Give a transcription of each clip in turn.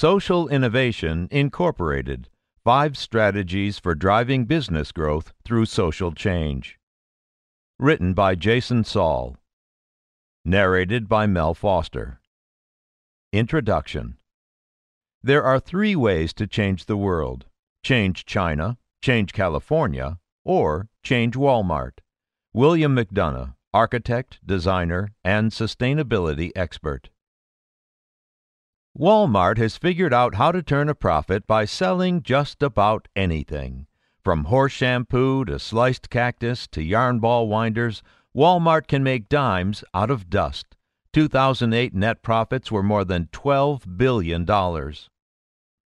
Social Innovation Incorporated Five Strategies for Driving Business Growth Through Social Change. Written by Jason Saul. Narrated by Mel Foster. Introduction There are three ways to change the world change China, change California, or change Walmart. William McDonough, architect, designer, and sustainability expert. Walmart has figured out how to turn a profit by selling just about anything. From horse shampoo to sliced cactus to yarn ball winders, Walmart can make dimes out of dust. 2008 net profits were more than $12 billion.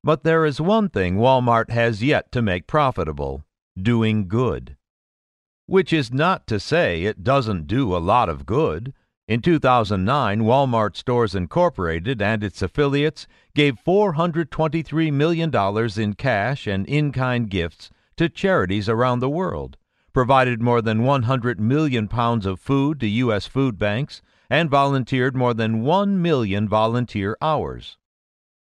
But there is one thing Walmart has yet to make profitable doing good. Which is not to say it doesn't do a lot of good. In 2009, Walmart Stores Incorporated and its affiliates gave $423 million in cash and in kind gifts to charities around the world, provided more than 100 million pounds of food to U.S. food banks, and volunteered more than 1 million volunteer hours.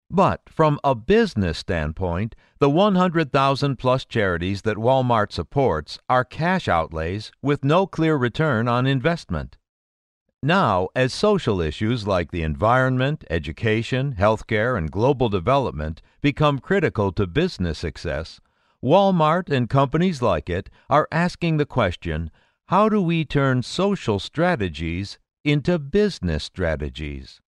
But from a business standpoint, the 100,000 plus charities that Walmart supports are cash outlays with no clear return on investment. Now, as social issues like the environment, education, healthcare, and global development become critical to business success, Walmart and companies like it are asking the question how do we turn social strategies into business strategies?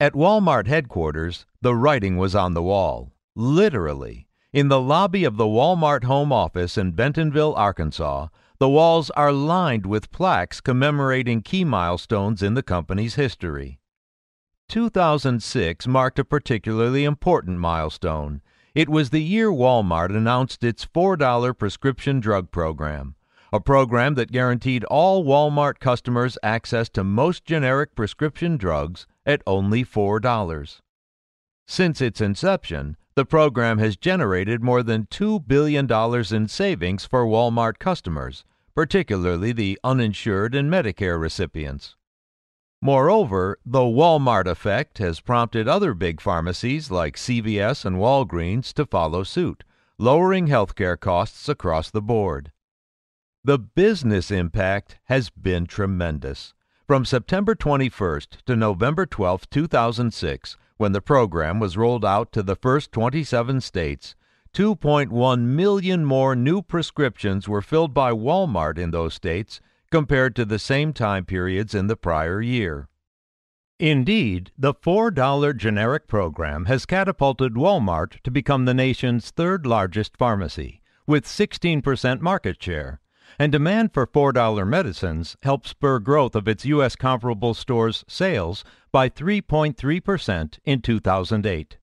At Walmart headquarters, the writing was on the wall, literally. In the lobby of the Walmart home office in Bentonville, Arkansas, the walls are lined with plaques commemorating key milestones in the company's history. 2006 marked a particularly important milestone. It was the year Walmart announced its $4 prescription drug program, a program that guaranteed all Walmart customers access to most generic prescription drugs at only $4. Since its inception, the program has generated more than $2 billion in savings for Walmart customers, particularly the uninsured and Medicare recipients. Moreover, the Walmart effect has prompted other big pharmacies like CVS and Walgreens to follow suit, lowering healthcare costs across the board. The business impact has been tremendous. From September 21st to November 12, 2006, when the program was rolled out to the first 27 states, 2.1 million more new prescriptions were filled by Walmart in those states compared to the same time periods in the prior year. Indeed, the $4 generic program has catapulted Walmart to become the nation's third largest pharmacy, with 16% market share, and demand for $4 medicines helped spur growth of its U.S. comparable stores' sales by 3.3% in 2008.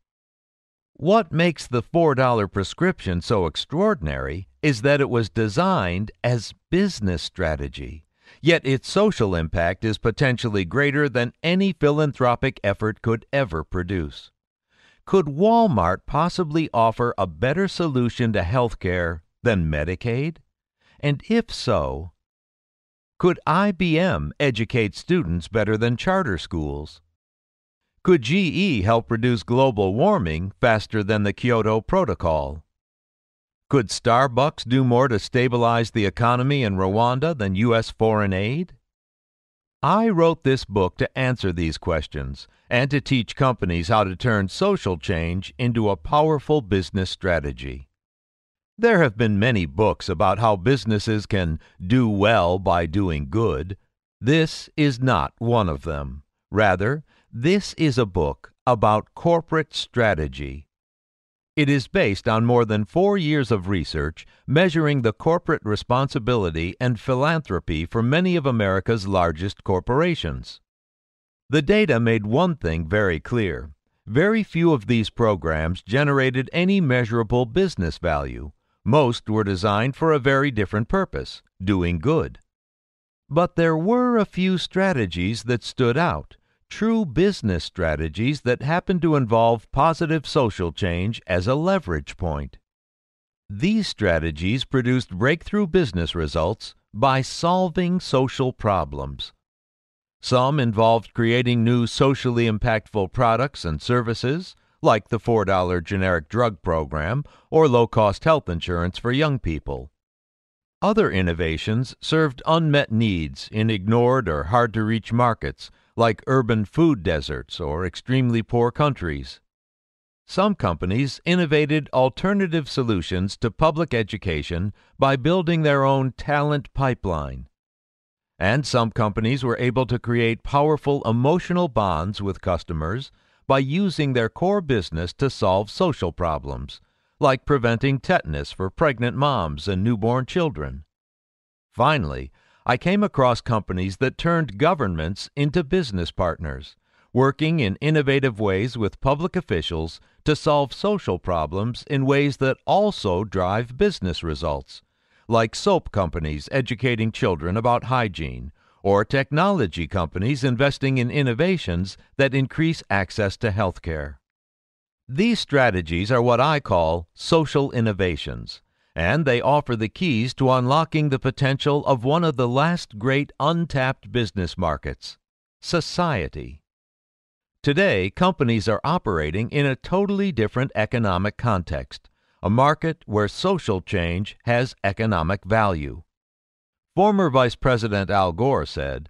What makes the $4 prescription so extraordinary is that it was designed as business strategy. Yet its social impact is potentially greater than any philanthropic effort could ever produce. Could Walmart possibly offer a better solution to healthcare than Medicaid? And if so, could IBM educate students better than charter schools? Could GE help reduce global warming faster than the Kyoto Protocol? Could Starbucks do more to stabilize the economy in Rwanda than U.S. foreign aid? I wrote this book to answer these questions and to teach companies how to turn social change into a powerful business strategy. There have been many books about how businesses can do well by doing good. This is not one of them. Rather, this is a book about corporate strategy. It is based on more than four years of research measuring the corporate responsibility and philanthropy for many of America's largest corporations. The data made one thing very clear. Very few of these programs generated any measurable business value. Most were designed for a very different purpose doing good. But there were a few strategies that stood out, true business strategies that happened to involve positive social change as a leverage point. These strategies produced breakthrough business results by solving social problems. Some involved creating new socially impactful products and services, like the $4 generic drug program or low cost health insurance for young people. Other innovations served unmet needs in ignored or hard to reach markets, like urban food deserts or extremely poor countries. Some companies innovated alternative solutions to public education by building their own talent pipeline. And some companies were able to create powerful emotional bonds with customers by using their core business to solve social problems, like preventing tetanus for pregnant moms and newborn children. Finally, I came across companies that turned governments into business partners working in innovative ways with public officials to solve social problems in ways that also drive business results, like soap companies educating children about hygiene, or technology companies investing in innovations that increase access to healthcare. These strategies are what I call social innovations, and they offer the keys to unlocking the potential of one of the last great untapped business markets society. Today, companies are operating in a totally different economic context, a market where social change has economic value. Former Vice President Al Gore said,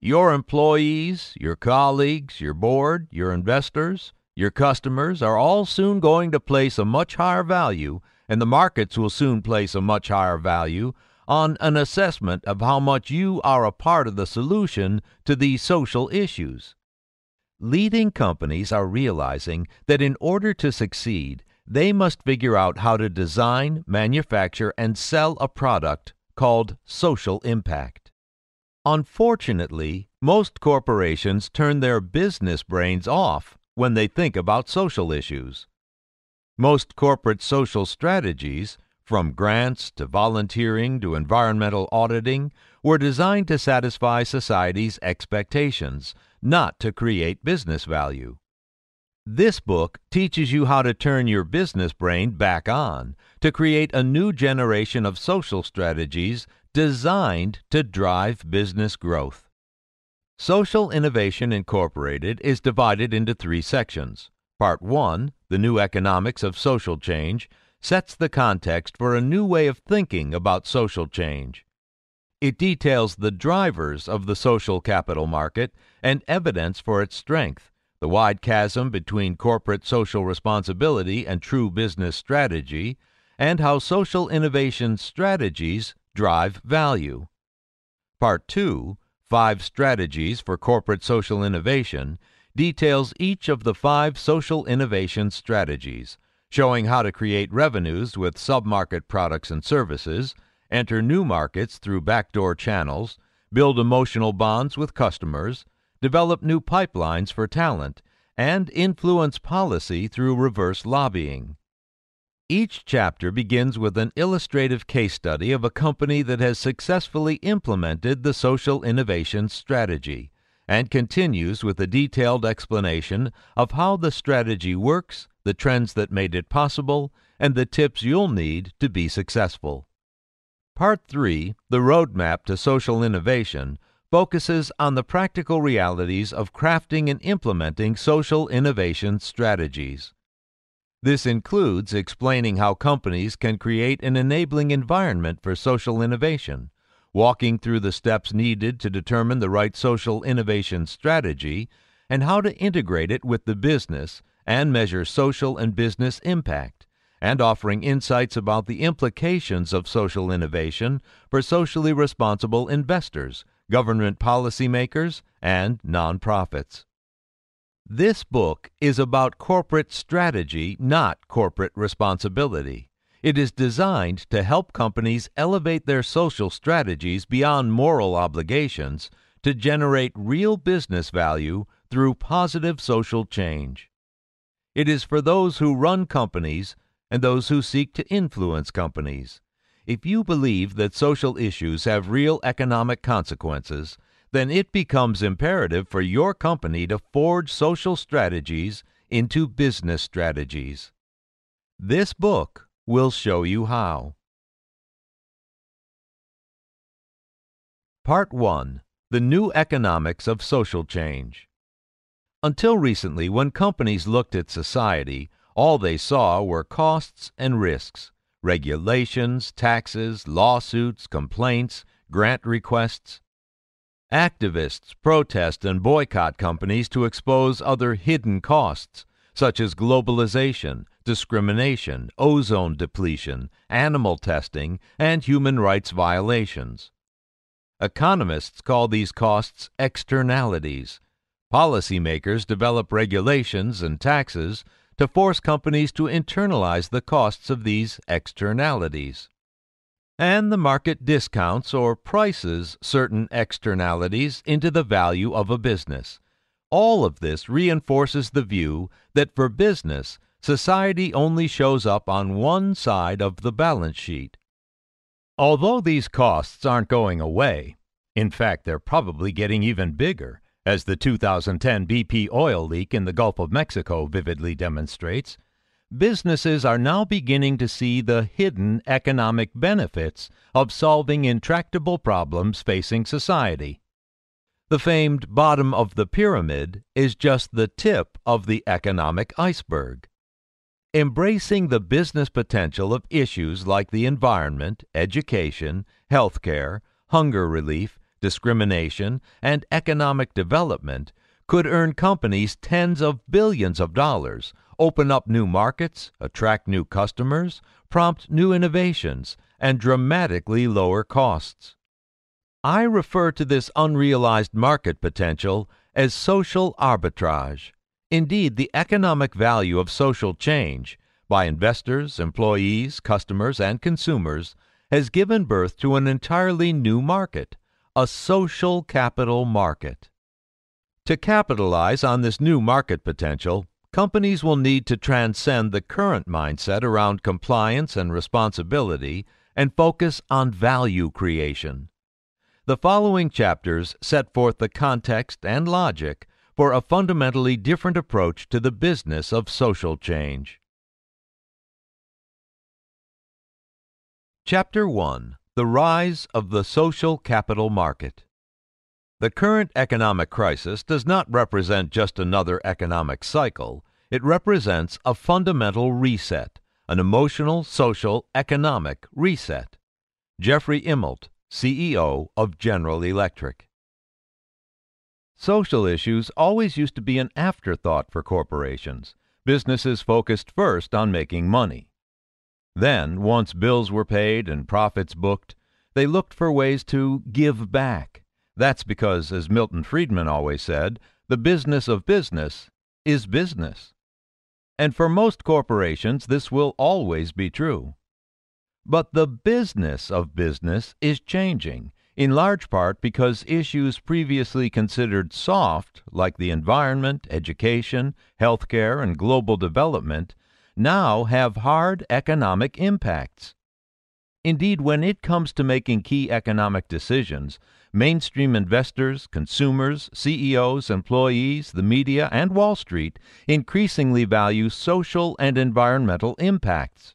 Your employees, your colleagues, your board, your investors, your customers are all soon going to place a much higher value, and the markets will soon place a much higher value on an assessment of how much you are a part of the solution to these social issues. Leading companies are realizing that in order to succeed, they must figure out how to design, manufacture, and sell a product called social impact. Unfortunately, most corporations turn their business brains off when they think about social issues. Most corporate social strategies, from grants to volunteering to environmental auditing, were designed to satisfy society's expectations not to create business value. This book teaches you how to turn your business brain back on to create a new generation of social strategies designed to drive business growth. Social Innovation Incorporated is divided into three sections. Part 1, The New Economics of Social Change, sets the context for a new way of thinking about social change. It details the drivers of the social capital market and evidence for its strength, the wide chasm between corporate social responsibility and true business strategy, and how social innovation strategies drive value. Part 2, Five Strategies for Corporate Social Innovation, details each of the five social innovation strategies, showing how to create revenues with submarket products and services enter new markets through backdoor channels, build emotional bonds with customers, develop new pipelines for talent, and influence policy through reverse lobbying. Each chapter begins with an illustrative case study of a company that has successfully implemented the social innovation strategy and continues with a detailed explanation of how the strategy works, the trends that made it possible, and the tips you'll need to be successful. Part 3, The Roadmap to Social Innovation, focuses on the practical realities of crafting and implementing social innovation strategies. This includes explaining how companies can create an enabling environment for social innovation, walking through the steps needed to determine the right social innovation strategy, and how to integrate it with the business and measure social and business impact and offering insights about the implications of social innovation for socially responsible investors, government policymakers, and nonprofits. This book is about corporate strategy, not corporate responsibility. It is designed to help companies elevate their social strategies beyond moral obligations to generate real business value through positive social change. It is for those who run companies and those who seek to influence companies. If you believe that social issues have real economic consequences, then it becomes imperative for your company to forge social strategies into business strategies. This book will show you how. Part 1 The New Economics of Social Change Until recently, when companies looked at society, all they saw were costs and risks, regulations, taxes, lawsuits, complaints, grant requests. Activists protest and boycott companies to expose other hidden costs, such as globalization, discrimination, ozone depletion, animal testing, and human rights violations. Economists call these costs externalities. Policymakers develop regulations and taxes to force companies to internalize the costs of these externalities and the market discounts or prices certain externalities into the value of a business. All of this reinforces the view that for business, society only shows up on one side of the balance sheet. Although these costs aren't going away, in fact, they're probably getting even bigger, as the 2010 BP oil leak in the Gulf of Mexico vividly demonstrates businesses are now beginning to see the hidden economic benefits of solving intractable problems facing society. The famed bottom of the pyramid is just the tip of the economic iceberg. Embracing the business potential of issues like the environment, education, healthcare, hunger relief, discrimination, and economic development could earn companies tens of billions of dollars open up new markets, attract new customers, prompt new innovations, and dramatically lower costs. I refer to this unrealized market potential as social arbitrage. Indeed, the economic value of social change by investors, employees, customers, and consumers has given birth to an entirely new market, a social capital market. To capitalize on this new market potential, companies will need to transcend the current mindset around compliance and responsibility and focus on value creation. The following chapters set forth the context and logic for a fundamentally different approach to the business of social change. Chapter 1 The Rise of the Social Capital Market the current economic crisis does not represent just another economic cycle. It represents a fundamental reset, an emotional, social, economic reset. Jeffrey Immelt, CEO of General Electric. Social issues always used to be an afterthought for corporations. Businesses focused first on making money. Then, once bills were paid and profits booked, they looked for ways to give back that's because, as Milton Friedman always said, the business of business is business. And for most corporations, this will always be true. But the business of business is changing, in large part because issues previously considered soft, like the environment, education, healthcare, and global development, now have hard economic impacts. Indeed, when it comes to making key economic decisions, mainstream investors, consumers, CEOs, employees, the media, and Wall Street increasingly value social and environmental impacts.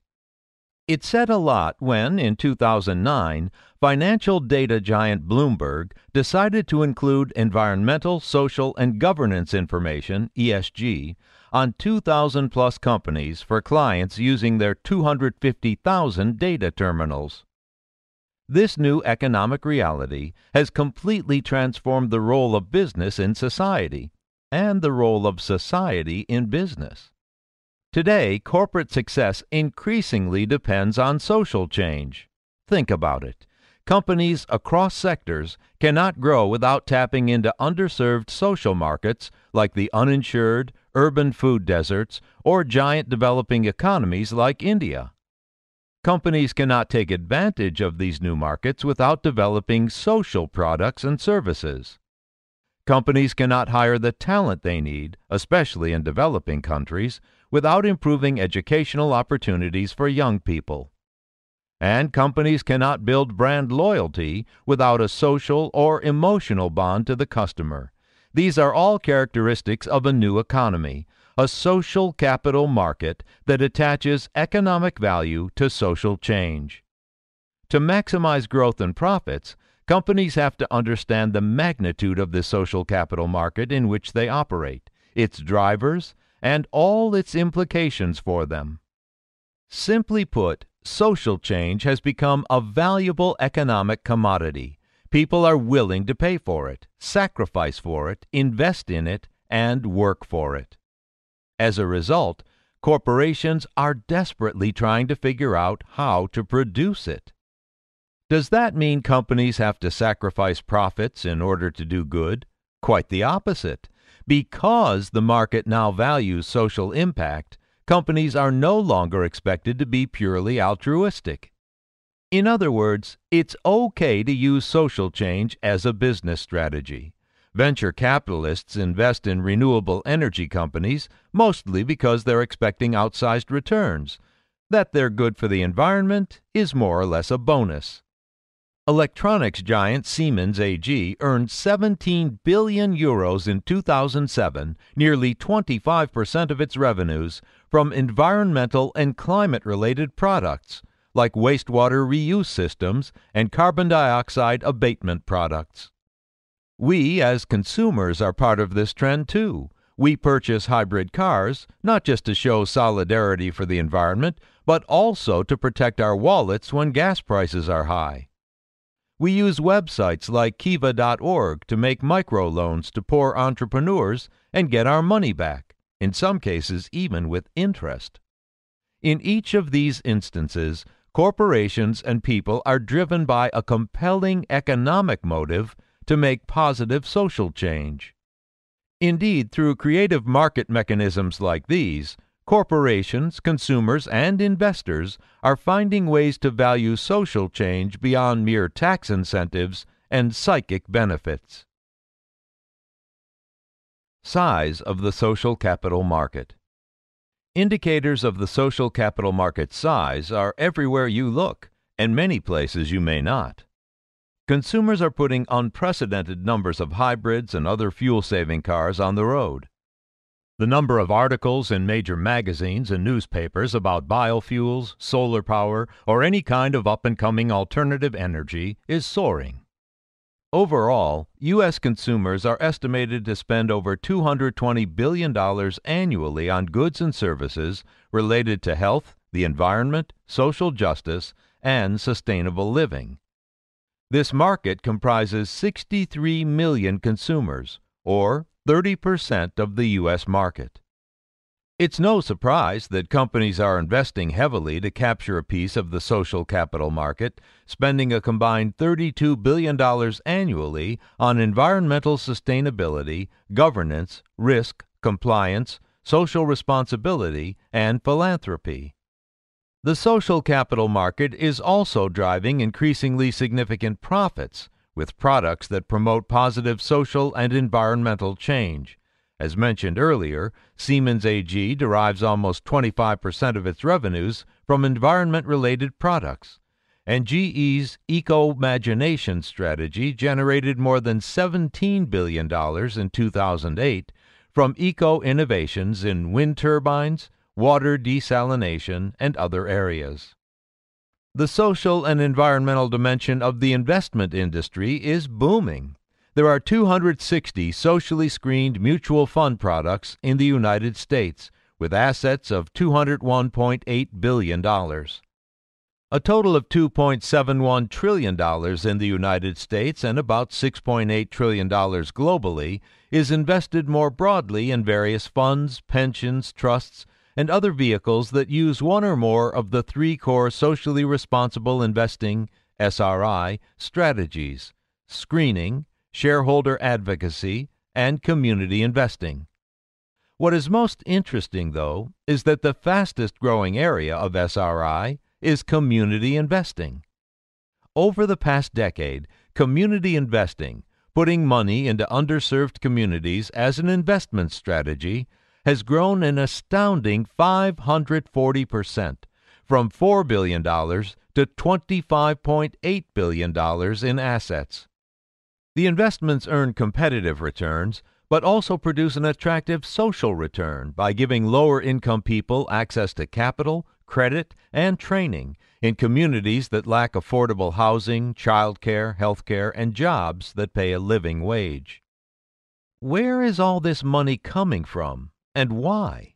It said a lot when, in 2009, financial data giant Bloomberg decided to include environmental, social, and governance information, ESG, on 2,000 plus companies for clients using their 250,000 data terminals. This new economic reality has completely transformed the role of business in society and the role of society in business. Today, corporate success increasingly depends on social change. Think about it. Companies across sectors cannot grow without tapping into underserved social markets like the uninsured, urban food deserts, or giant developing economies like India. Companies cannot take advantage of these new markets without developing social products and services. Companies cannot hire the talent they need, especially in developing countries, without improving educational opportunities for young people. And companies cannot build brand loyalty without a social or emotional bond to the customer. These are all characteristics of a new economy, a social capital market that attaches economic value to social change. To maximize growth and profits, companies have to understand the magnitude of the social capital market in which they operate, its drivers, and all its implications for them. Simply put, social change has become a valuable economic commodity. People are willing to pay for it, sacrifice for it, invest in it, and work for it. As a result, corporations are desperately trying to figure out how to produce it. Does that mean companies have to sacrifice profits in order to do good? Quite the opposite. Because the market now values social impact, companies are no longer expected to be purely altruistic. In other words, it's okay to use social change as a business strategy. Venture capitalists invest in renewable energy companies mostly because they're expecting outsized returns. That they're good for the environment is more or less a bonus. Electronics giant Siemens AG earned 17 billion euros in 2007, nearly 25% of its revenues, from environmental and climate related products like wastewater reuse systems and carbon dioxide abatement products. We, as consumers, are part of this trend too. We purchase hybrid cars, not just to show solidarity for the environment, but also to protect our wallets when gas prices are high. We use websites like kiva.org to make microloans to poor entrepreneurs and get our money back, in some cases even with interest. In each of these instances, corporations and people are driven by a compelling economic motive to make positive social change. Indeed, through creative market mechanisms like these, Corporations, consumers, and investors are finding ways to value social change beyond mere tax incentives and psychic benefits. Size of the social capital market. Indicators of the social capital market size are everywhere you look, and many places you may not. Consumers are putting unprecedented numbers of hybrids and other fuel saving cars on the road. The number of articles in major magazines and newspapers about biofuels, solar power, or any kind of up and coming alternative energy is soaring. Overall, U.S. consumers are estimated to spend over $220 billion annually on goods and services related to health, the environment, social justice, and sustainable living. This market comprises 63 million consumers, or 30% of the U.S. market. It's no surprise that companies are investing heavily to capture a piece of the social capital market, spending a combined $32 billion annually on environmental sustainability, governance, risk, compliance, social responsibility, and philanthropy. The social capital market is also driving increasingly significant profits with products that promote positive social and environmental change. As mentioned earlier, Siemens AG derives almost 25% of its revenues from environment related products, and GE's ecomagination strategy generated more than $17 billion in 2008 from eco innovations in wind turbines, water desalination, and other areas. The social and environmental dimension of the investment industry is booming. There are 260 socially screened mutual fund products in the United States with assets of $201.8 billion. A total of $2.71 trillion in the United States and about $6.8 trillion globally is invested more broadly in various funds, pensions, trusts, and other vehicles that use one or more of the three core socially responsible investing SRI strategies screening, shareholder advocacy, and community investing. What is most interesting, though, is that the fastest growing area of SRI is community investing. Over the past decade, community investing, putting money into underserved communities as an investment strategy, has grown an astounding 540%, from $4 billion to $25.8 billion in assets. The investments earn competitive returns, but also produce an attractive social return by giving lower income people access to capital, credit, and training in communities that lack affordable housing, childcare, healthcare, and jobs that pay a living wage. where is all this money coming from and why?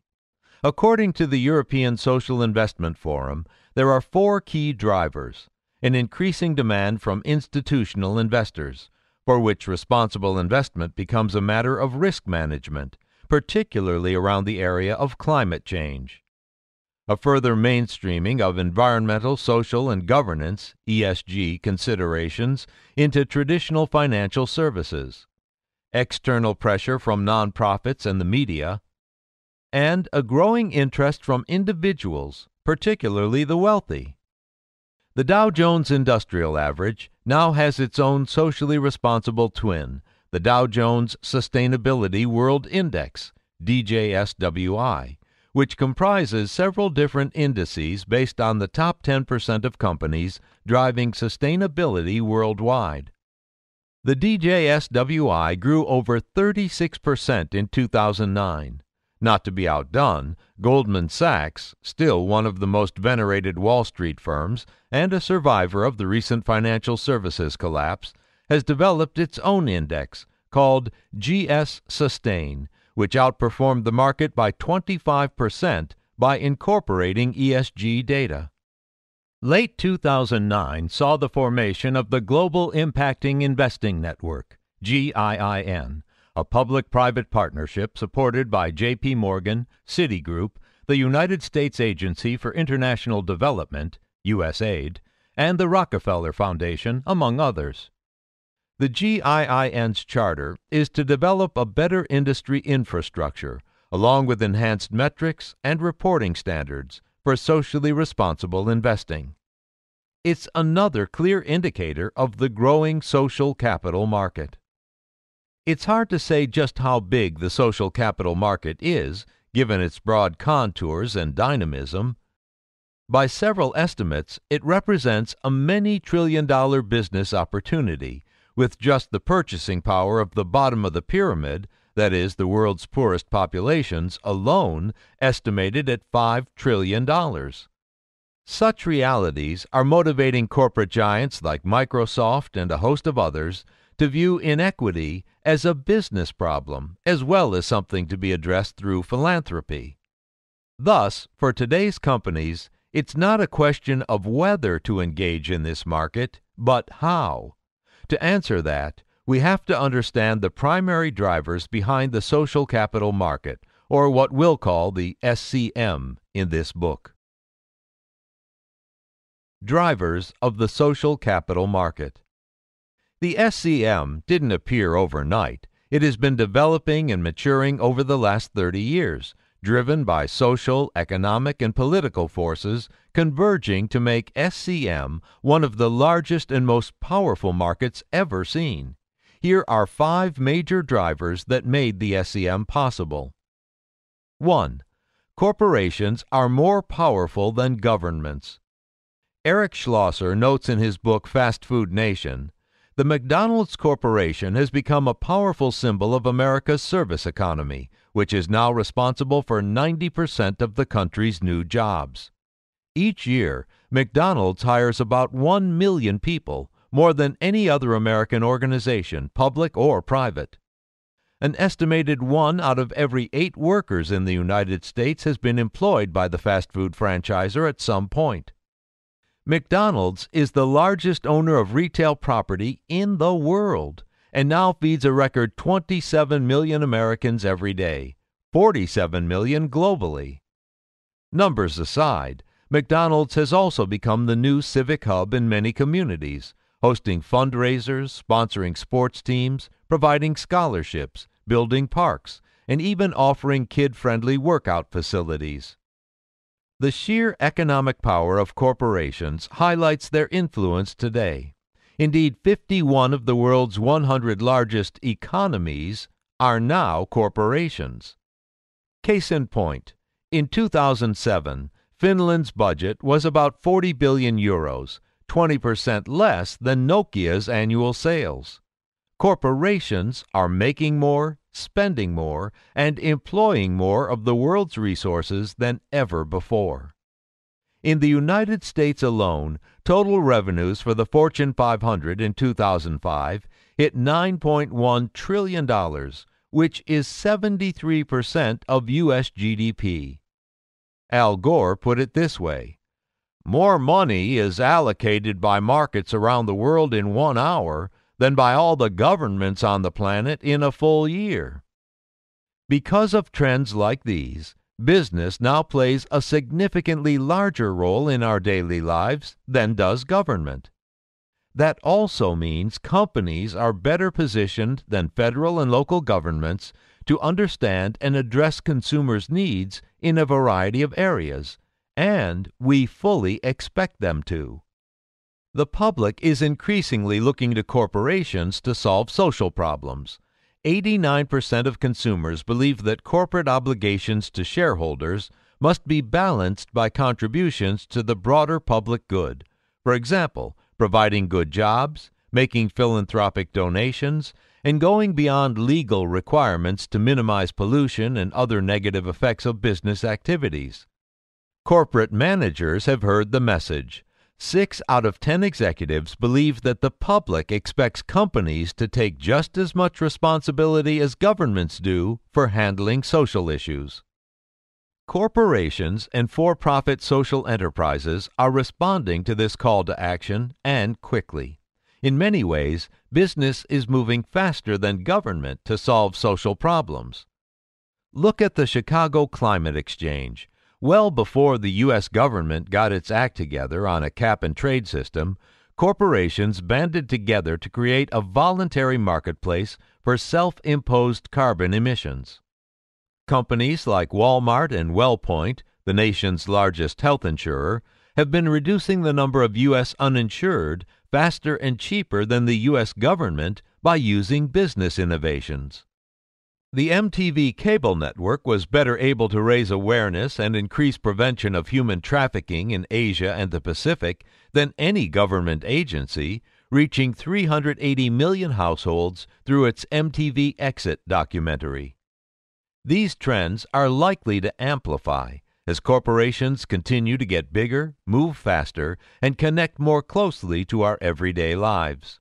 According to the European Social Investment Forum, there are four key drivers an increasing demand from institutional investors, for which responsible investment becomes a matter of risk management, particularly around the area of climate change. A further mainstreaming of environmental, social, and governance ESG considerations into traditional financial services. External pressure from nonprofits and the media, and a growing interest from individuals, particularly the wealthy. The Dow Jones Industrial Average now has its own socially responsible twin, the Dow Jones Sustainability World Index, DJSWI, which comprises several different indices based on the top 10% of companies driving sustainability worldwide. The DJSWI grew over 36% in 2009. Not to be outdone, Goldman Sachs, still one of the most venerated Wall Street firms and a survivor of the recent financial services collapse, has developed its own index called GS Sustain, which outperformed the market by 25% by incorporating ESG data. Late 2009 saw the formation of the Global Impacting Investing Network, GIIN, a public private partnership supported by JP Morgan, Citigroup, the United States Agency for International Development, USAID, and the Rockefeller Foundation, among others. The GIIN's charter is to develop a better industry infrastructure, along with enhanced metrics and reporting standards for socially responsible investing. It's another clear indicator of the growing social capital market. It's hard to say just how big the social capital market is, given its broad contours and dynamism. By several estimates, it represents a many trillion dollar business opportunity, with just the purchasing power of the bottom of the pyramid, that is, the world's poorest populations, alone estimated at $5 trillion. Such realities are motivating corporate giants like Microsoft and a host of others to view inequity as a business problem as well as something to be addressed through philanthropy. Thus, for today's companies, it's not a question of whether to engage in this market, but how. To answer that, we have to understand the primary drivers behind the social capital market, or what we'll call the SCM in this book. Drivers of the social capital market. The SCM didn't appear overnight. It has been developing and maturing over the last 30 years, driven by social, economic, and political forces converging to make SCM one of the largest and most powerful markets ever seen. Here are five major drivers that made the SCM possible. 1. Corporations are more powerful than governments. Eric Schlosser notes in his book Fast Food Nation the McDonald's Corporation has become a powerful symbol of America's service economy, which is now responsible for 90% of the country's new jobs. Each year, McDonald's hires about 1 million people, more than any other American organization, public or private. An estimated one out of every eight workers in the United States has been employed by the fast food franchisor at some point. McDonald's is the largest owner of retail property in the world and now feeds a record 27 million Americans every day, 47 million globally. Numbers aside, McDonald's has also become the new civic hub in many communities, hosting fundraisers, sponsoring sports teams, providing scholarships, building parks, and even offering kid friendly workout facilities. The sheer economic power of corporations highlights their influence today. Indeed, 51 of the world's 100 largest economies are now corporations. Case in point, in 2007, Finland's budget was about 40 billion euros, 20% less than Nokia's annual sales. Corporations are making more, spending more, and employing more of the world's resources than ever before. In the United States alone, total revenues for the Fortune 500 in 2005 hit $9.1 trillion, which is 73% of U.S. GDP. Al Gore put it this way More money is allocated by markets around the world in one hour than by all the governments on the planet in a full year. Because of trends like these, business now plays a significantly larger role in our daily lives than does government. That also means companies are better positioned than federal and local governments to understand and address consumers' needs in a variety of areas, and we fully expect them to. The public is increasingly looking to corporations to solve social problems 89% of consumers believe that corporate obligations to shareholders must be balanced by contributions to the broader public good. For example, providing good jobs, making philanthropic donations, and going beyond legal requirements to minimize pollution and other negative effects of business activities. Corporate managers have heard the message Six out of ten executives believe that the public expects companies to take just as much responsibility as governments do for handling social issues. Corporations and for profit social enterprises are responding to this call to action and quickly. In many ways, business is moving faster than government to solve social problems. Look at the Chicago Climate Exchange well before the U.S. government got its act together on a cap and trade system, corporations banded together to create a voluntary marketplace for self imposed carbon emissions. Companies like Walmart and WellPoint, the nation's largest health insurer, have been reducing the number of U.S. uninsured faster and cheaper than the U.S. government by using business innovations. The MTV cable network was better able to raise awareness and increase prevention of human trafficking in Asia and the Pacific than any government agency, reaching 380 million households through its MTV Exit documentary. These trends are likely to amplify as corporations continue to get bigger, move faster, and connect more closely to our everyday lives.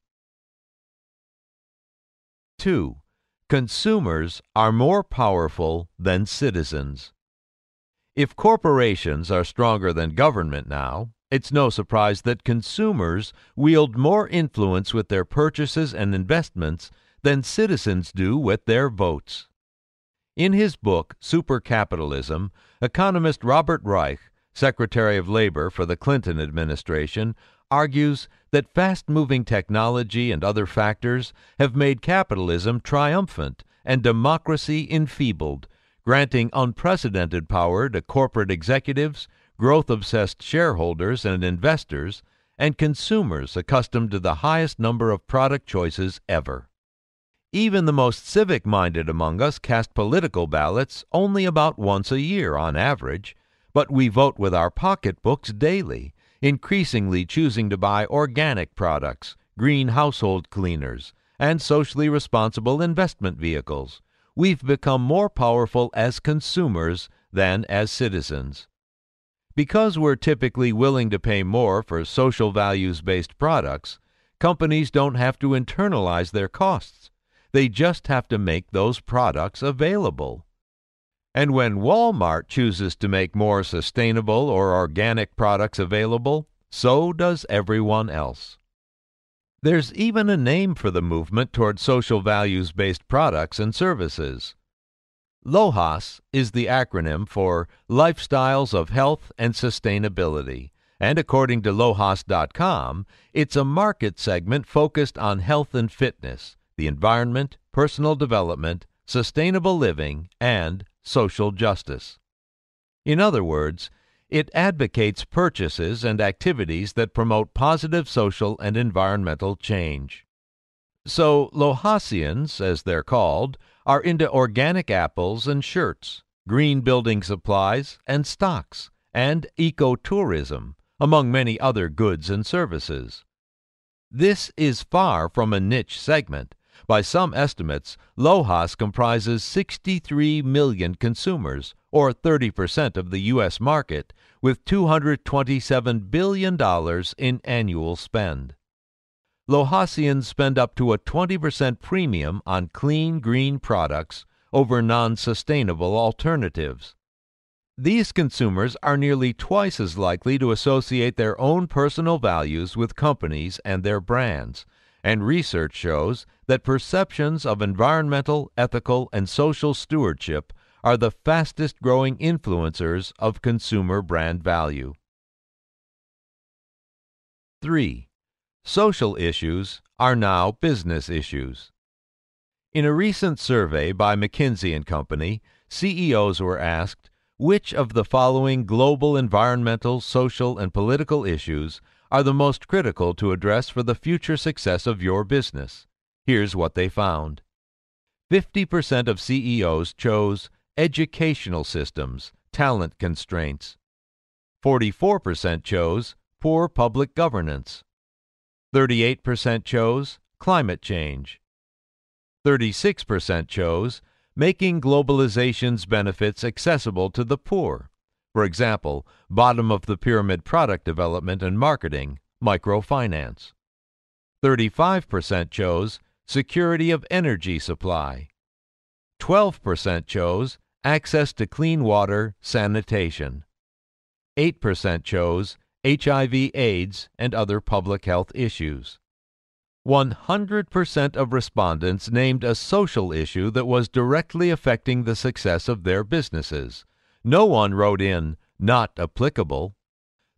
2 consumers are more powerful than citizens. If corporations are stronger than government now, it's no surprise that consumers wield more influence with their purchases and investments than citizens do with their votes. In his book, Supercapitalism, economist Robert Reich, Secretary of Labor for the Clinton administration, argues that fast moving technology and other factors have made capitalism triumphant and democracy enfeebled, granting unprecedented power to corporate executives, growth obsessed shareholders and investors, and consumers accustomed to the highest number of product choices ever. Even the most civic minded among us cast political ballots only about once a year on average, but we vote with our pocketbooks daily increasingly choosing to buy organic products, green household cleaners, and socially responsible investment vehicles. We've become more powerful as consumers than as citizens. Because we're typically willing to pay more for social values based products, companies don't have to internalize their costs. They just have to make those products available. And when Walmart chooses to make more sustainable or organic products available, so does everyone else. There's even a name for the movement toward social values based products and services. LOHAS is the acronym for Lifestyles of Health and Sustainability, and according to LOHAS.com, it's a market segment focused on health and fitness, the environment, personal development, sustainable living, and social justice. In other words, it advocates purchases and activities that promote positive social and environmental change. So, Lohasians, as they're called, are into organic apples and shirts, green building supplies and stocks, and ecotourism, among many other goods and services. This is far from a niche segment, by some estimates, LOHAS comprises 63 million consumers, or 30% of the U.S. market, with $227 billion in annual spend. Lohasians spend up to a 20% premium on clean green products over non sustainable alternatives. These consumers are nearly twice as likely to associate their own personal values with companies and their brands, and research shows that perceptions of environmental, ethical, and social stewardship are the fastest growing influencers of consumer brand value. 3. Social issues are now business issues. In a recent survey by McKinsey & Company, CEOs were asked, which of the following global environmental, social, and political issues are the most critical to address for the future success of your business? Here's what they found 50% of CEOs chose educational systems, talent constraints. 44% chose poor public governance. 38% chose climate change. 36% chose making globalization's benefits accessible to the poor. For example, bottom of the pyramid product development and marketing, microfinance. 35% chose security of energy supply. 12% chose access to clean water, sanitation. 8% chose HIV, AIDS, and other public health issues. 100% of respondents named a social issue that was directly affecting the success of their businesses. No one wrote in, not applicable.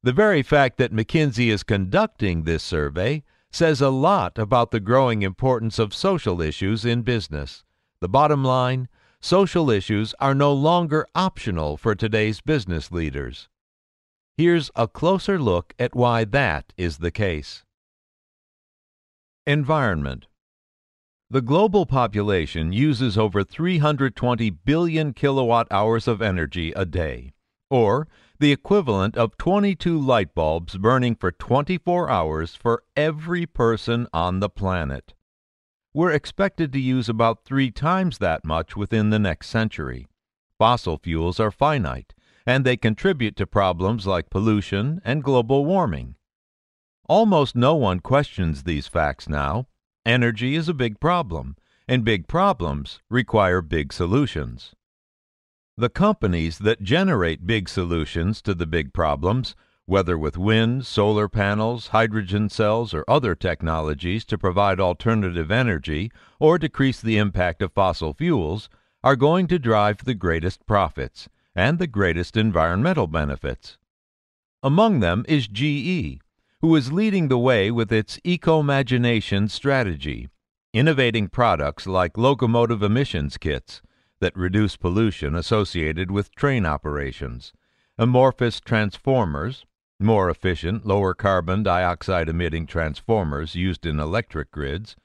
The very fact that McKinsey is conducting this survey says a lot about the growing importance of social issues in business. The bottom line social issues are no longer optional for today's business leaders. Here's a closer look at why that is the case. Environment The global population uses over 320 billion kilowatt hours of energy a day, or the equivalent of 22 light bulbs burning for 24 hours for every person on the planet. We're expected to use about three times that much within the next century. Fossil fuels are finite, and they contribute to problems like pollution and global warming. Almost no one questions these facts now. Energy is a big problem, and big problems require big solutions. The companies that generate big solutions to the big problems, whether with wind, solar panels, hydrogen cells, or other technologies to provide alternative energy or decrease the impact of fossil fuels, are going to drive the greatest profits and the greatest environmental benefits. Among them is GE, who is leading the way with its Ecomagination strategy, innovating products like locomotive emissions kits that reduce pollution associated with train operations, amorphous transformers, more efficient, lower carbon dioxide emitting transformers used in electric grids,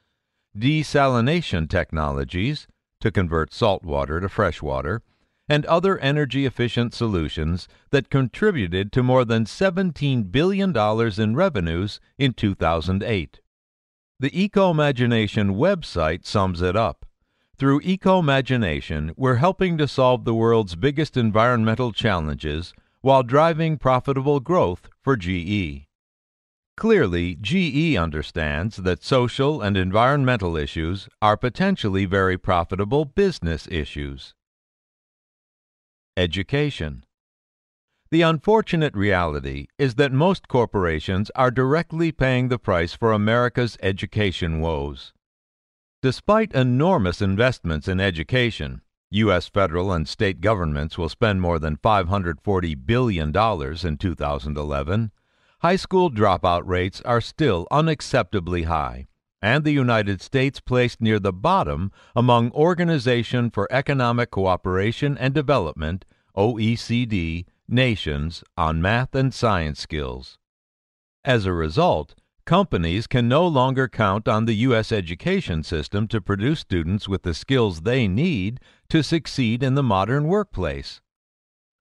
desalination technologies to convert salt water to fresh water, and other energy efficient solutions that contributed to more than $17 billion in revenues in 2008. The Ecomagination website sums it up. Through Ecomagination, we're helping to solve the world's biggest environmental challenges while driving profitable growth for GE. Clearly, GE understands that social and environmental issues are potentially very profitable business issues. Education. The unfortunate reality is that most corporations are directly paying the price for America's education woes. Despite enormous investments in education, U.S. federal and state governments will spend more than $540 billion in 2011. High school dropout rates are still unacceptably high, and the United States placed near the bottom among Organization for Economic Cooperation and Development OECD nations on math and science skills. As a result, companies can no longer count on the U.S. education system to produce students with the skills they need to succeed in the modern workplace.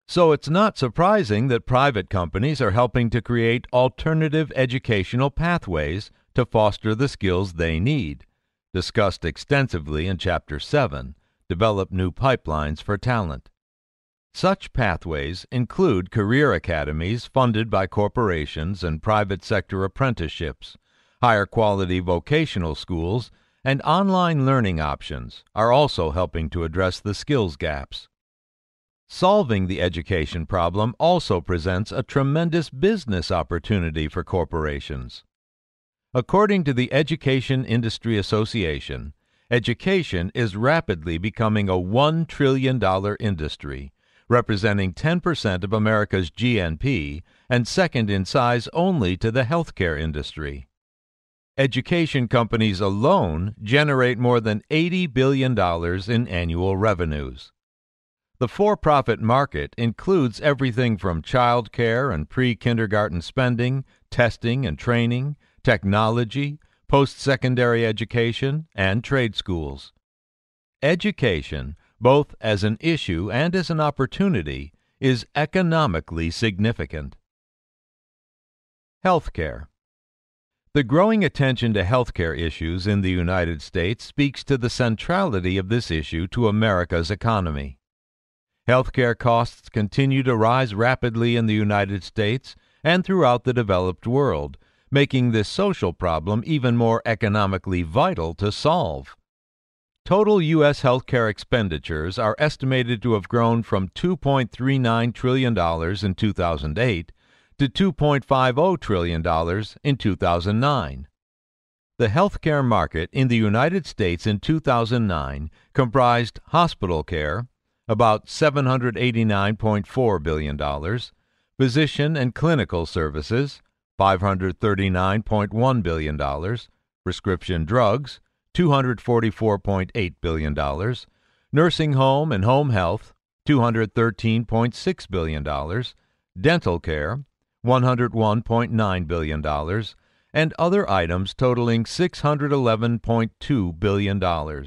So it's not surprising that private companies are helping to create alternative educational pathways to foster the skills they need, discussed extensively in Chapter 7 Develop New Pipelines for Talent. Such pathways include career academies funded by corporations and private sector apprenticeships, higher quality vocational schools, and online learning options are also helping to address the skills gaps. Solving the education problem also presents a tremendous business opportunity for corporations. According to the Education Industry Association, education is rapidly becoming a $1 trillion industry, representing 10% of America's GNP and second in size only to the healthcare industry. Education companies alone generate more than $80 billion in annual revenues. The for profit market includes everything from child care and pre kindergarten spending, testing and training, technology, post secondary education, and trade schools. Education, both as an issue and as an opportunity, is economically significant. Healthcare. The growing attention to healthcare issues in the United States speaks to the centrality of this issue to America's economy. Healthcare costs continue to rise rapidly in the United States and throughout the developed world, making this social problem even more economically vital to solve. Total U.S. healthcare expenditures are estimated to have grown from $2.39 trillion in 2008 to $2.50 trillion in 2009. The healthcare market in the United States in 2009 comprised hospital care, about $789.4 billion, physician and clinical services, $539.1 billion, prescription drugs, $244.8 billion, nursing home and home health, $213.6 billion, dental care, $101.9 billion, and other items totaling $611.2 billion.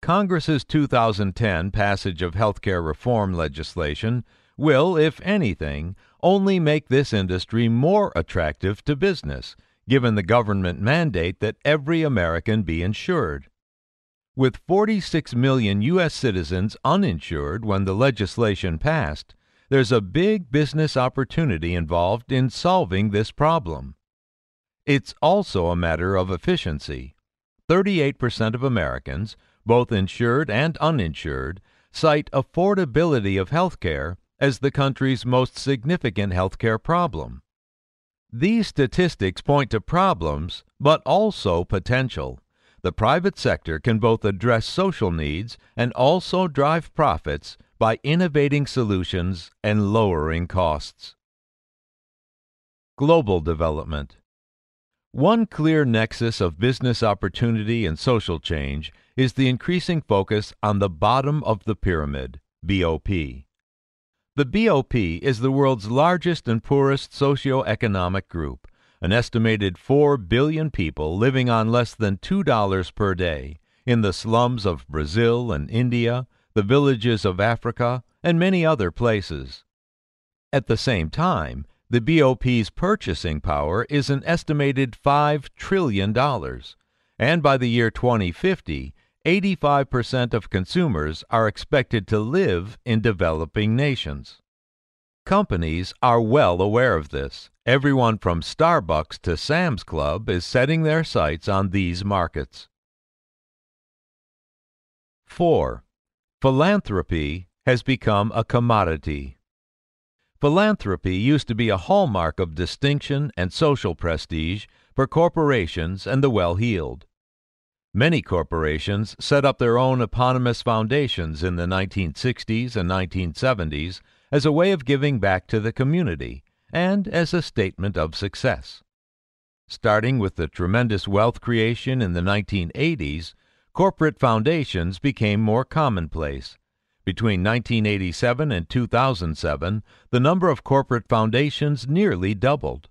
Congress's 2010 passage of health care reform legislation will, if anything, only make this industry more attractive to business, given the government mandate that every American be insured. With 46 million U.S. citizens uninsured when the legislation passed, there's a big business opportunity involved in solving this problem. It's also a matter of efficiency. 38% of Americans, both insured and uninsured, cite affordability of health care as the country's most significant health care problem. These statistics point to problems, but also potential. The private sector can both address social needs and also drive profits by innovating solutions and lowering costs. Global development. One clear nexus of business opportunity and social change is the increasing focus on the bottom of the pyramid, BOP. The BOP is the world's largest and poorest socio-economic group, an estimated 4 billion people living on less than $2 per day in the slums of Brazil and India, the villages of Africa, and many other places. At the same time, the BOP's purchasing power is an estimated $5 trillion, and by the year 2050, 85% of consumers are expected to live in developing nations. Companies are well aware of this. Everyone from Starbucks to Sam's Club is setting their sights on these markets. 4. Philanthropy has become a commodity. Philanthropy used to be a hallmark of distinction and social prestige for corporations and the well heeled. Many corporations set up their own eponymous foundations in the 1960s and 1970s as a way of giving back to the community and as a statement of success. Starting with the tremendous wealth creation in the 1980s, corporate foundations became more commonplace. Between 1987 and 2007, the number of corporate foundations nearly doubled.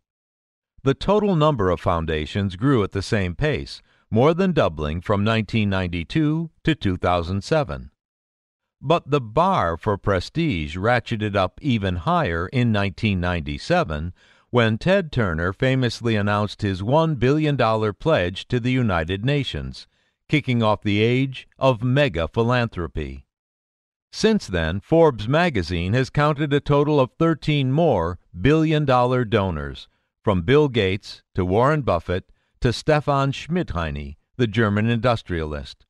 The total number of foundations grew at the same pace, more than doubling from 1992 to 2007. But the bar for prestige ratcheted up even higher in 1997 when Ted Turner famously announced his $1 billion pledge to the United Nations kicking off the age of mega philanthropy. Since then, Forbes magazine has counted a total of 13 more billion dollar donors, from Bill Gates to Warren Buffett to Stefan Schmidheiny, the German industrialist.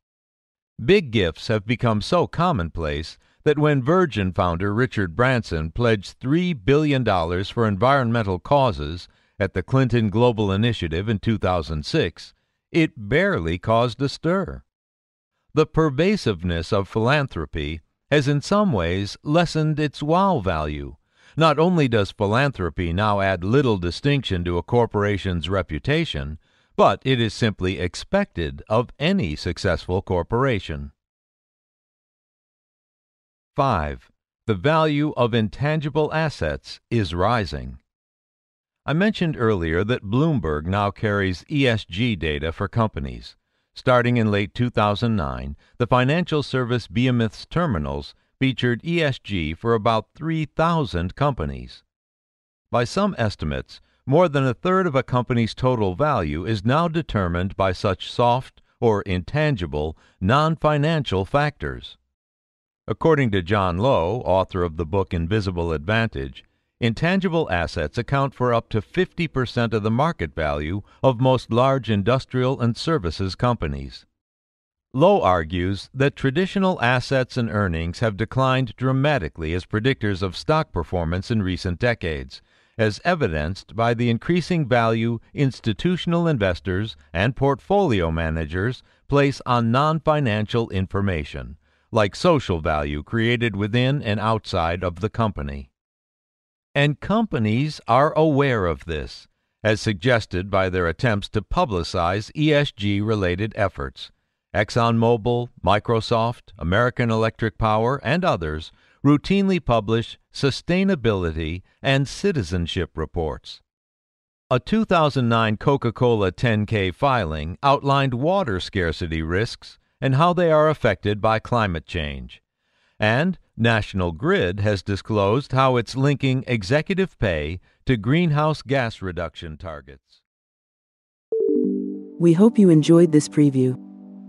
Big gifts have become so commonplace that when Virgin founder Richard Branson pledged $3 billion for environmental causes at the Clinton Global Initiative in 2006, it barely caused a stir. The pervasiveness of philanthropy has in some ways lessened its wow value. Not only does philanthropy now add little distinction to a corporation's reputation, but it is simply expected of any successful corporation. 5. The value of intangible assets is rising. I mentioned earlier that Bloomberg now carries ESG data for companies. Starting in late 2009, the financial service Behemoth's terminals featured ESG for about 3,000 companies. By some estimates, more than a third of a company's total value is now determined by such soft or intangible, non financial factors. According to John Low, author of the book Invisible Advantage, Intangible assets account for up to 50% of the market value of most large industrial and services companies. Low argues that traditional assets and earnings have declined dramatically as predictors of stock performance in recent decades, as evidenced by the increasing value institutional investors and portfolio managers place on non financial information, like social value created within and outside of the company. And companies are aware of this, as suggested by their attempts to publicize ESG related efforts. ExxonMobil, Microsoft, American Electric Power, and others routinely publish sustainability and citizenship reports. A 2009 Coca Cola 10K filing outlined water scarcity risks and how they are affected by climate change. And National Grid has disclosed how it's linking executive pay to greenhouse gas reduction targets. We hope you enjoyed this preview.